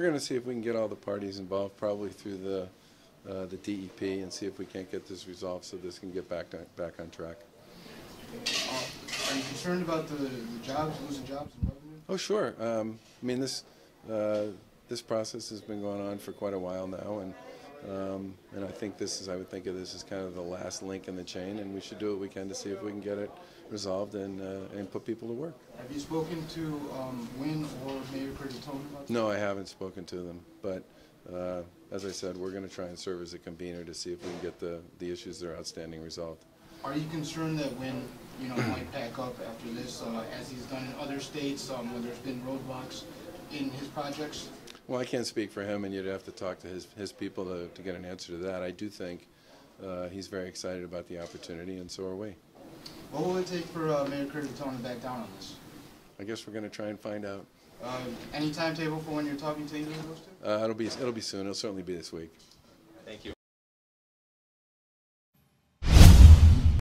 going to see if we can get all the parties involved, probably through the, uh, the DEP, and see if we can't get this resolved so this can get back, on- back on track. Uh, Are you concerned about the, the jobs, losing jobs and revenue? Oh, sure. Um, I mean, this, uh, this process has been going on for quite a while now, and, um, and I think this is, I would think of this as kind of the last link in the chain, and we should do what we can to see if we can get it resolved and, uh, and put people to work. Have you spoken to um, Wynn or Mayor Curtatone about this? No, I haven't spoken to them, but uh, as I said, we're going to try and serve as a convener to see if we can get the, the issues that are outstanding resolved. Are you concerned that Wynn, you know, might pack up after this, uh, as he's done in other states, um, where there's been roadblocks in his projects? Well, I can't speak for him, and you'd have to talk to his, his people to, to get an answer to that. I do think uh, he's very excited about the opportunity, and so are we. What will it take for uh, Mayor Curtatone to tone it back down on this? I guess we're going to try and find out. Uh, Any timetable for when you're talking to either of those two? Uh, it'll be it'll be soon. It'll certainly be this week. Thank you.